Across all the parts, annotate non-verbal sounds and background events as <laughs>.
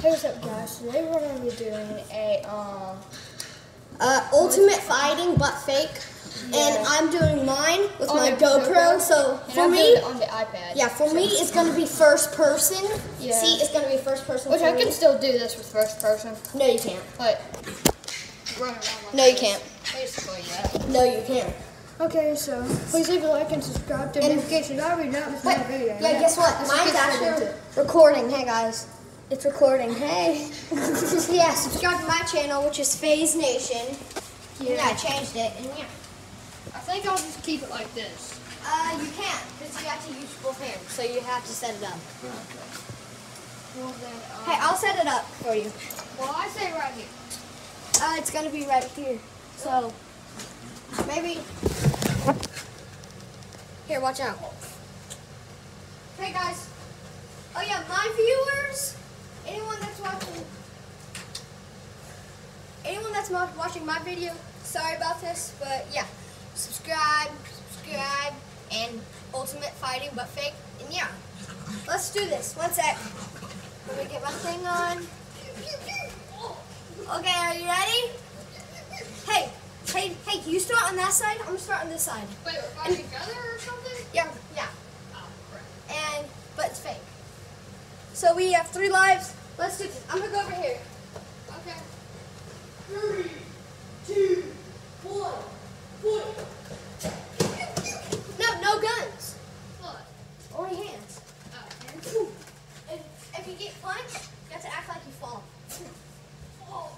Hey, what's up, guys? Today we're going to be doing a um. Uh, ultimate fighting, but fake. Yeah. And I'm doing mine with on my the GoPro. So and for I'm me, on the iPad. yeah, for me, it's gonna be first person. Yeah. See, it's gonna be first person. Which I me. can still do this with first person, No, you can't. but like No, you can't. Basically, yeah. No, you can't. Okay, so please leave a like and subscribe to And- notifications. I already know this Wait, video. yeah, guess what? Mine's actually recording. Hey guys, it's recording. Hey. <laughs> yeah, subscribe to my channel, which is Phase Nation. Yeah. I changed it, and yeah. I think I'll just keep it like this. Uh, you can't because you have to use both hands, so you have to set it up. Well then, um, Hey, I'll set it up for you. well I say right here. Uh, it's gonna be right here. So maybe here. Watch out. Hey guys. Oh yeah, my viewers. Anyone that's watching. Anyone that's wa- watching my video. Sorry about this, but yeah, subscribe, subscribe, and ultimate fighting but fake. And yeah, let's do this. One sec. Let me get my thing on. Okay, are you ready? Hey, hey, hey, you start on that side, I'm gonna start on this side. Wait, we're fighting together or something? Yeah, yeah. Oh. And, but it's fake. So we have three lives. Let's do this. I'm gonna go over here. Okay. Three, two, one, fight. No, no guns. What? Only hands. Oh, If, if you get punched, you have to act like you fall. Oh. oh,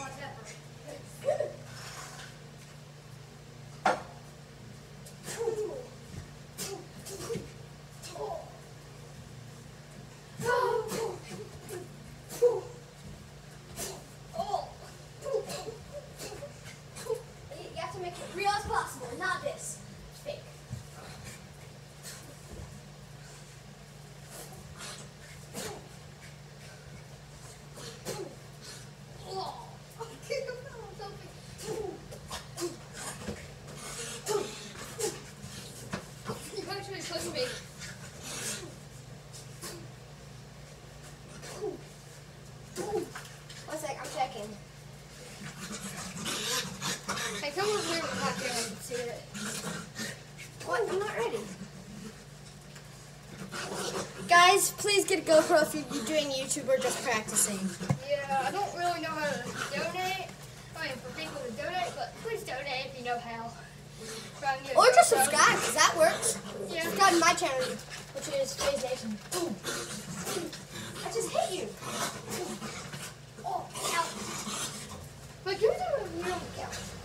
like that first. You have to make it real as possible, not this. Fake. You actually pushed me. One sec, I'm checking. Hey, come over here with my camera. I can see it. What? I'm not ready. Guys, please get a GoPro if you're doing YouTube or just practicing. Yeah, I don't really know how to donate. I mean, for people to donate, but please donate if you know how. Try and get a Or just subscribe, because that works. Yeah. Subscribe to my channel, which is Phase Nation. Boom. I just hit you. Oh, ow. But give me the you know, Ow.